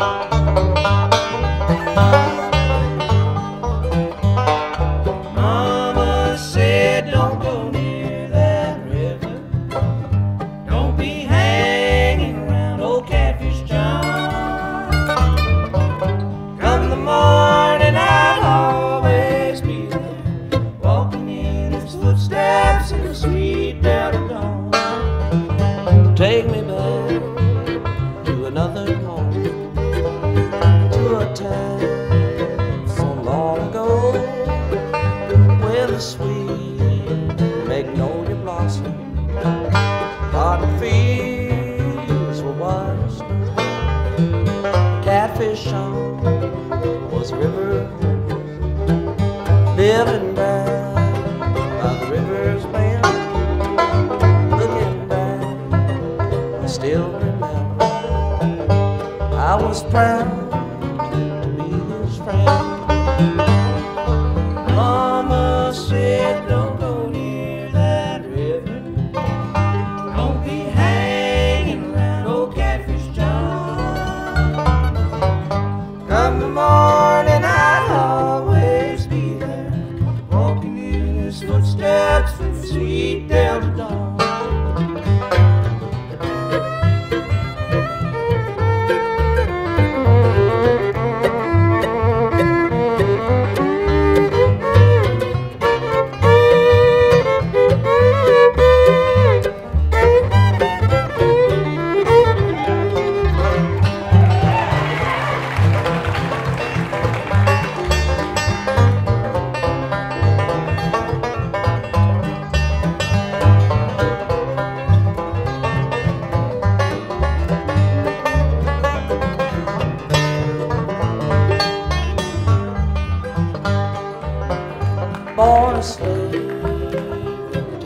Mama sweet. Magnolia blossom, cotton fields were washed, catfish on was river, living by the river's bend, looking back, I still remember. I was proud to be his friend. Sweet Delta dawn. A slave in the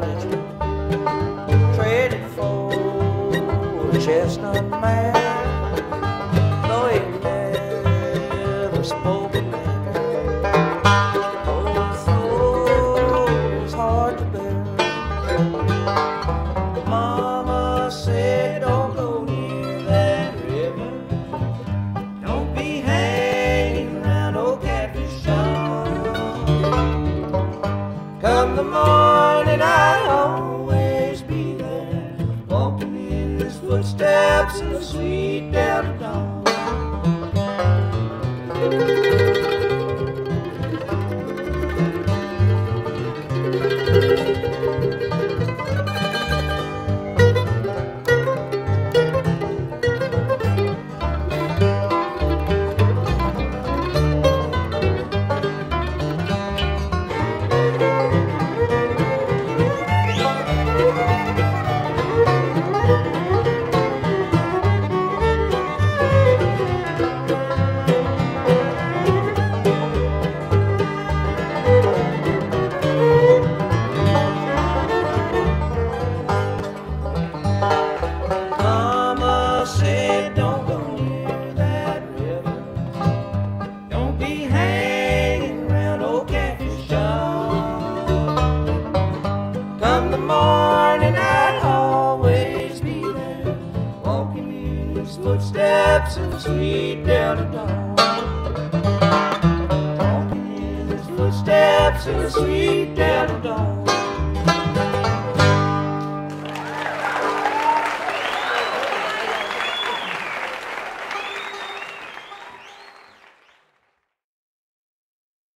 Richmond, traded for a chestnut man, though he never spoke footsteps in the sweet Delta dawn. His footsteps in the sweet Delta dawn. Walking in his footsteps the sweet Delta dawn.